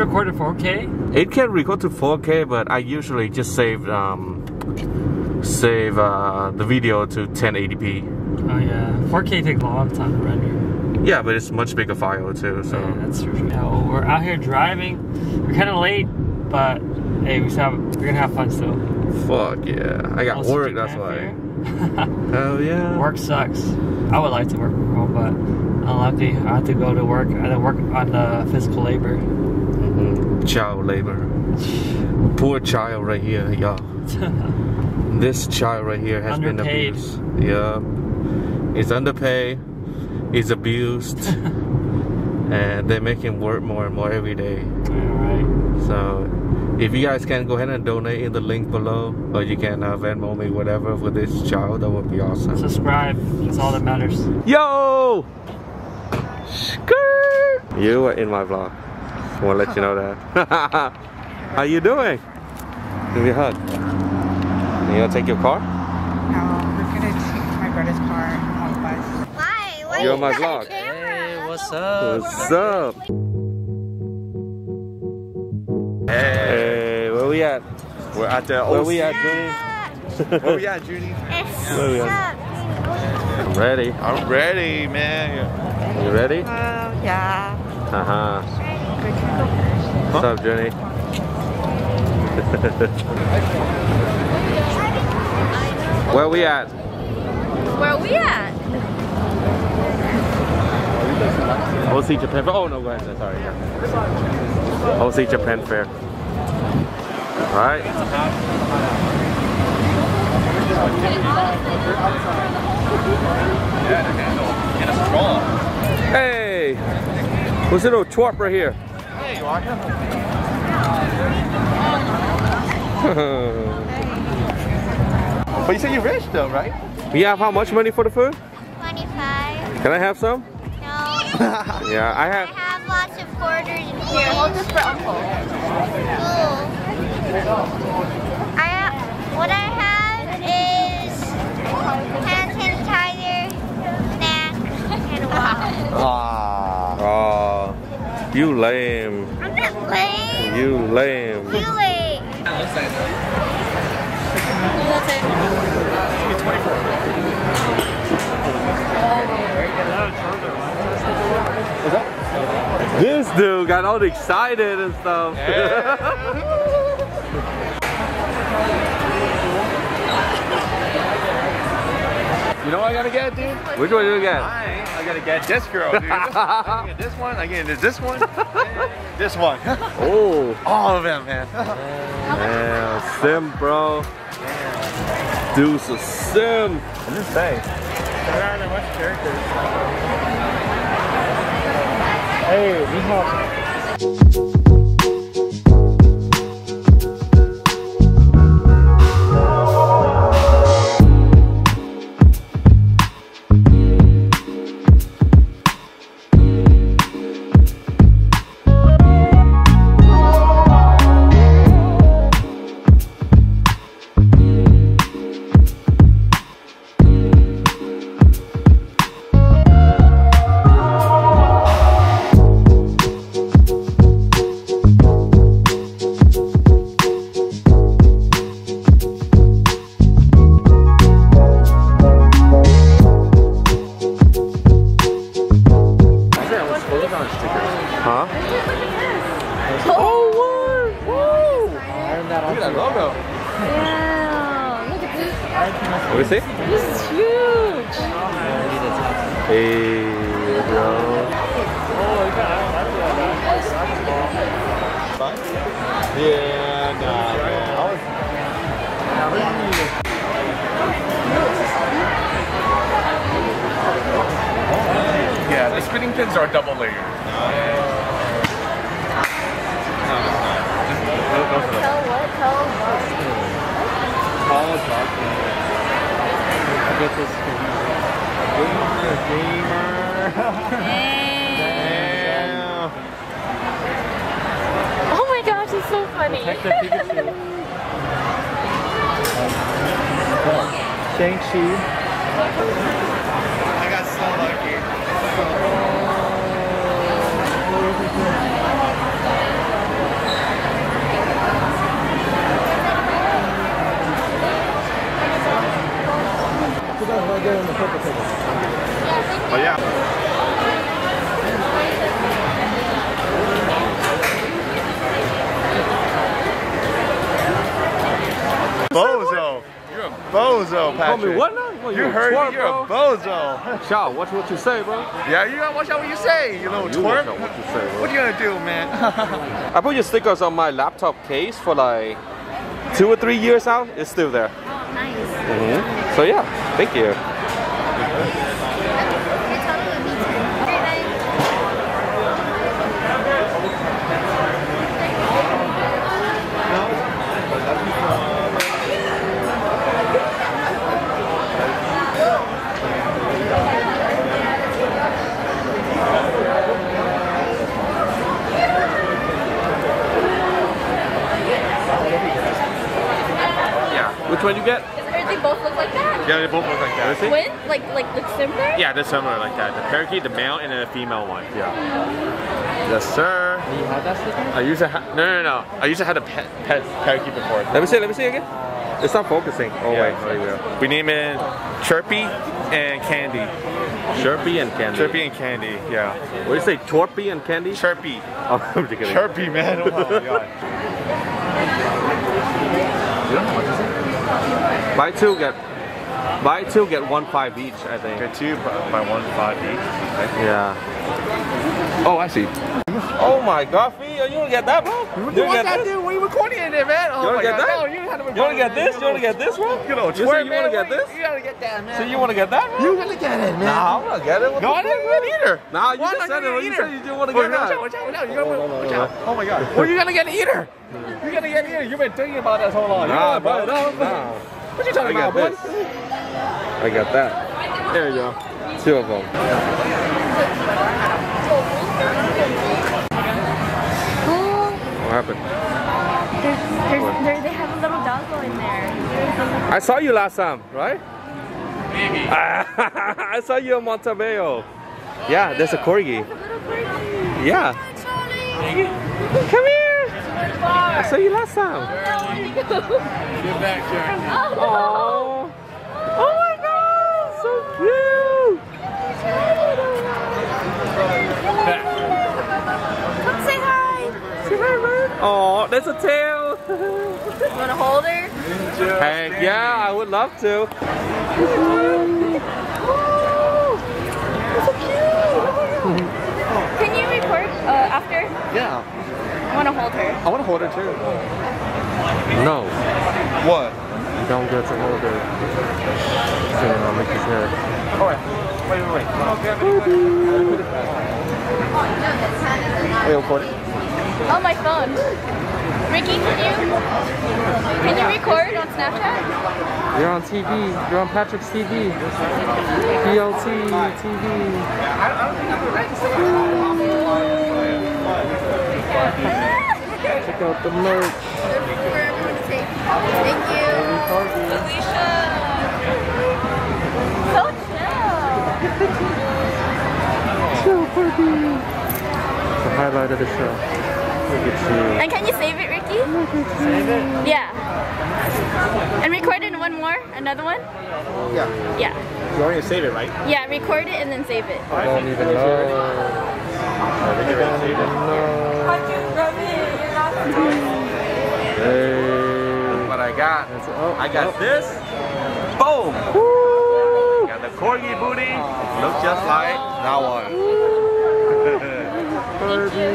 recorded 4K? It can record to 4K, but I usually just save um, save uh, the video to 1080p. Oh yeah, 4K takes a long time to render. Yeah, but it's much bigger file too. So Yeah, that's true. Yeah, we're out here driving. We're kind of late, but hey, we still have, we're gonna have fun still. fuck yeah, I got Also work. That's why. Hell yeah. work sucks. I would like to work from home, but unlucky. I have to go to work. I have to work on the physical labor. Child labor. Poor child right here, y'all. This child right here has Underpaid. been abused. Yeah. He's underpaid. He's abused. and they make him work more and more every day. Alright. So if you guys can go ahead and donate in the link below, or you can uh, Venmo me whatever for this child, that would be awesome. Subscribe. That's all that matters. Yo! Skirt! You are in my vlog. I want to let you know that. How you doing? Give me a hug. You gonna take your car? No, we're gonna take my brother's car on the bus. Why? Why You're you my got a vlog. Hey, what's up? What's up? Hey, where we at? We're at the Where we at, Junie? Where we at, Junie? Where we up. I'm ready. I'm ready, man. You ready? Uh, yeah. Uh huh. What's up, Jenny? Where we at? Where we at? OC Japan Fair. Oh no, go ahead. Sorry. OC Japan Fair. All right. Hey, what's little twerp right here? Hey, you are. But you said you're rich though, right? you have how much money for the food? 25. Can I have some? No. Yeah, I have. I have. have lots of quarters in here. Hold this for Uncle. Cool. I have, what I have is hand sanitizer, snack, and a wallet. Ah. You lame. I'm not lame. You lame. You lame. This dude got all excited and stuff. You know what I gotta get, dude? Which one do you get? I ain't. I gotta get this girl, dude. I get this one. I get this one. this one. Oh, All of them, man. man, sim, bro. Dude's a sim. I'm just saying. Hey, we have. See. This is huge. Hey, bro. Yeah, nah, man. I was. Yeah, the spinning pins are double layered. Get this. Damn. Oh my gosh, it's so funny. Check the Pikachu. Shang-Chi. get in the purple ticket. But oh, yeah. Bozo. You're a bozo, Patrick. Call me what now? Well, you, you heard twerp, me. You're bro. a bozo. Shaw, watch what you say, bro. Yeah, you gotta watch out what you say, you little you twerp. Watch out what you say, bro. What you gonna do, man? I put your stickers on my laptop case for like two or three years out. It's still there. Oh, nice. Mm -hmm. So yeah, thank you. Which one you get? Or they both look like that? Yeah, they both look like that. Twin? Like like look similar? Yeah, they're similar like that. The parakeet, the male, and the female one. Yeah. Yes, sir. You had that sticker? I used to have no, no, no. I used to have a pet, pet parakeet before. Let me see. Let me see again. It's not focusing. Oh Yeah. wait, there you go. We name it Chirpy and Candy. Chirpy and Candy. Chirpy and Candy. Yeah. What do you say? Torpy and Candy? Chirpy. Oh, I'm just kidding. Chirpy, man. Oh my god. Buy two, get buy two, get one five each. I think. Get two by by one five each. Yeah. Oh, I see. Oh my God, Fee, you wanna get that, bro? You wanna get this? dude? What are you recording in there, man? Oh You wanna my get God. that? No, you had to You wanna get this? You wanna get this, bro? You know, You you wanna get this? You gotta get that, man. So you wanna get that, bro? You gotta get it, man. Nah, I'm gonna get it. What No, I didn't get it either. Nah, you Why just said it. it You said you didn't wanna Oh, get watch out, watch out, watch out. You gotta watch out. Oh my god. Well, you're gonna get it either. You're gonna get it either. You've been thinking about that so long. Nah, bro. know, no, Nah. What you talking about, got boy? This. I got that. There you go. Two of them. Oh, What happened? there's, there's, there, they have a little doggo in there. I saw you last time, right? Maybe. I saw you in Montebello. Yeah, there's a corgi. Yeah. Come here. I saw you last time. Oh. Oh my god, so cute. Come say hi. Say hi, man. Oh, there's a tail. You wanna hold her? Heck yeah, I would love to. Can you record uh, after? Yeah. I wanna hold her. I want to hold it too. No, What? you don't get to hold it. So, I'll make his head. All right. Wait, wait, wait. Are you recording? Oh, my phone. Ricky, can you can you record on Snapchat? You're on TV. You're on Patrick's TV. PLT TV. Check out the merch. Thank you. Alicia. So chill. So pretty. The highlight of the show. Look at you. And can you save it, Ricky? Save it? Yeah. And record it in one more? Another one? Yeah. Yeah. You want me to save it, right? Yeah, record it and then save it. I don't even know. I think you're ready to save it. Hey. What I got? Oh, I got oh. this. Boom. Got the corgi booty. Look just like that one.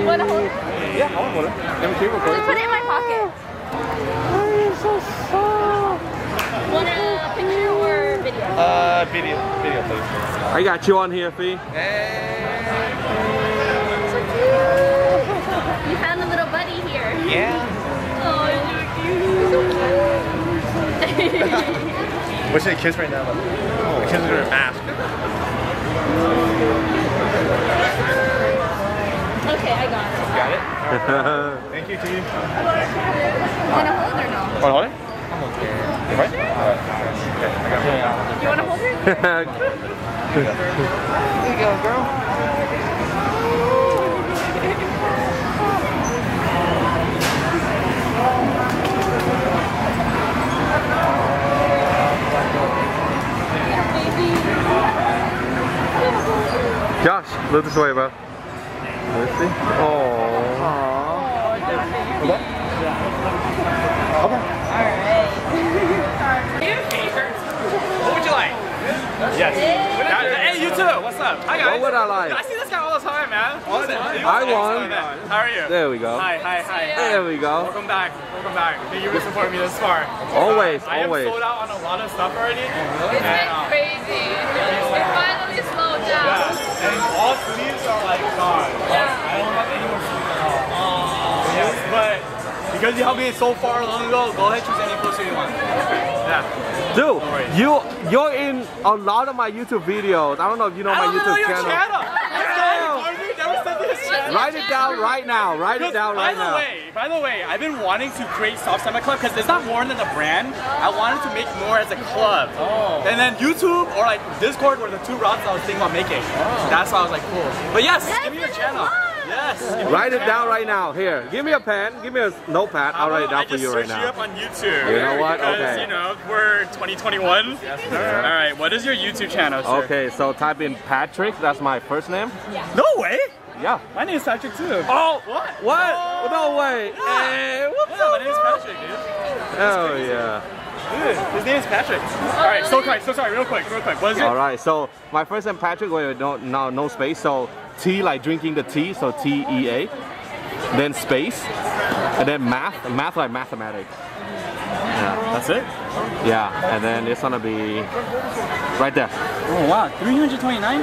You wanna hold it? Yeah, I want to hold it. Let me keep Just recording. put it in my pocket. That is so soft. Want a picture or video? Uh, video, video, please. I got you on here, Fee. So cute. You found a little buddy here. Yeah. Oh, you're so cute. Wish they kiss right now, but the kids are a mask. Okay, I got it. Got it? Thank you, T. Wanna hold or no? Want to hold it? I'm okay. You right? Okay, I got it. You wanna hold her? Here you go, girl. Josh, look this way, bro. Mercy? Oh. Okay. Okay. Alright. what would you like? Yes. Hey, you too. What's up? Hi, guys. What would I like? I see this guy all the time, man. All the. I won. How are you? There we go. Hi, hi, hi. There we go. Welcome back. Welcome back. Thank you for supporting me this far. Always, uh, always. I am sold out on a lot of stuff already. Uh-huh. It's and, been uh, crazy. And all sleeves are like gone. I don't have any more sleeves at all. Yes, but because you helped me so far long ago, go ahead choose any poster you want. Yeah. Dude, you you're in a lot of my YouTube videos. I don't know if you know my I don't know YouTube your channel. channel. Damn. Damn. Never said this channel. Write it down right now. Write it Because, down by right the now. way, by the way, I've been wanting to create Soft Summer Club because it's not more than a brand. I wanted to make more as a club. Oh. And then YouTube or like Discord were the two routes I was thinking about making. Oh. That's why I was like, cool. But yes, give me your channel. Yes. Write it down right now. Here, give me a pen. Give me a notepad. I'll write it down uh, for you right now. searched now. you up on YouTube. You know what? Because, Okay. you know, we're 2021. Yes, sir. All right, what is your YouTube channel, sir? Okay, so type in Patrick. That's my first name. No way. Yeah. My name is Patrick too. Oh, What? what? Oh. No way. Hey, what's Yeah, my name is Patrick, dude. Oh yeah. Dude, his name is Patrick. All right, so sorry, so sorry, real quick, real quick. What is it? All right. So my first name Patrick. Wait, no, no, no space. So T like drinking the tea. So T E A. Then space, and then math. Math like mathematics. Yeah. That's it? Yeah. And then it's gonna be right there. Oh wow, 329?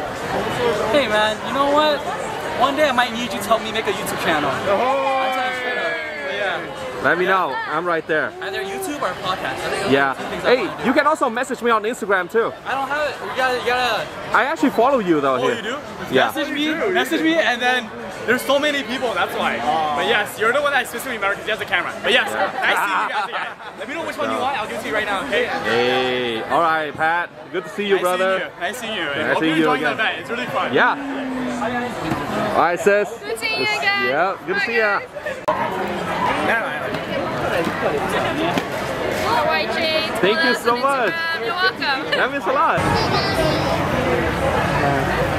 Hey man, you know what? One day I might need you to help me make a YouTube channel. I'm telling you straight up. But yeah, Let me know. I'm right there. either YouTube or podcast. I think those Yeah. are the two things I wanna Hey, you can also message me on Instagram too. I don't have it. You gotta, you gotta. I actually follow you though Oh, here. you do? Yeah. Message me, message me, and then there's so many people. That's why. But yes, you're the one that I specifically remember because he has the camera. But yes, nice seeing you guys again. Let me know which one you want. I'll give it to you right now. Okay? Hey. All right, Pat. Good to see you, nice brother. Seeing you. Nice seeing you. And Nice hope seeing you're you enjoying the event. It's really fun. Yeah. All right, sis. Good seeing you again. Yeah. Good to see ya. All right, Jade. Thank you so much. Instagram. You're welcome. That means a lot.